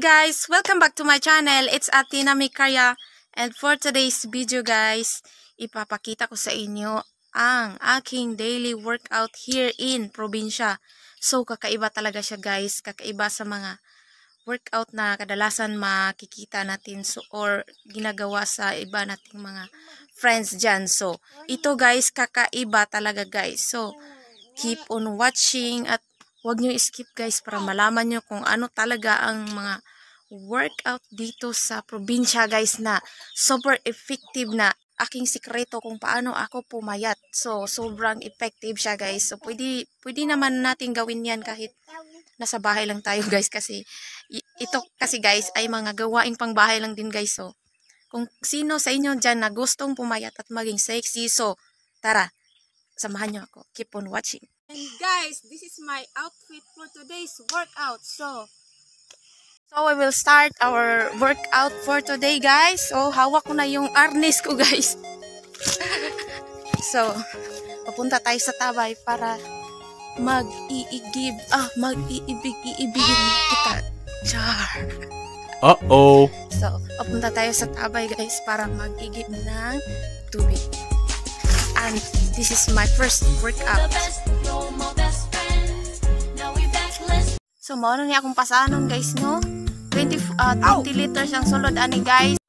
guys! Welcome back to my channel. It's Atina Mikarya. And for today's video guys, ipapakita ko sa inyo ang aking daily workout here in probinsya. So kakaiba talaga siya guys. Kakaiba sa mga workout na kadalasan makikita natin so, or ginagawa sa iba nating mga friends dyan. So ito guys, kakaiba talaga guys. So keep on watching at Huwag nyo skip guys para malaman nyo kung ano talaga ang mga workout dito sa probinsya guys na super effective na aking sikreto kung paano ako pumayat. So, sobrang effective siya guys. So, pwede, pwede naman natin gawin yan kahit nasa bahay lang tayo guys kasi ito kasi guys ay mga gawaing pang bahay lang din guys. So, kung sino sa inyo dyan na gustong pumayat at maging sexy, so, tara, samahan nyo ako. Keep on watching. And guys, this is my outfit for today's workout. So, so we will start our workout for today, guys. So, hawak ko na yung harness ko, guys. so, papunta tayo sa tabay para mag-iigib, ah, mag-iibig-iibigin kita. Char. Uh-oh. So, papunta tayo sa tabay, guys, para mag-igib ng tubig. And this is my first workout. So, mao na niya akong pasanon guys, no? 20, uh, 20 liters ang sulod ani guys.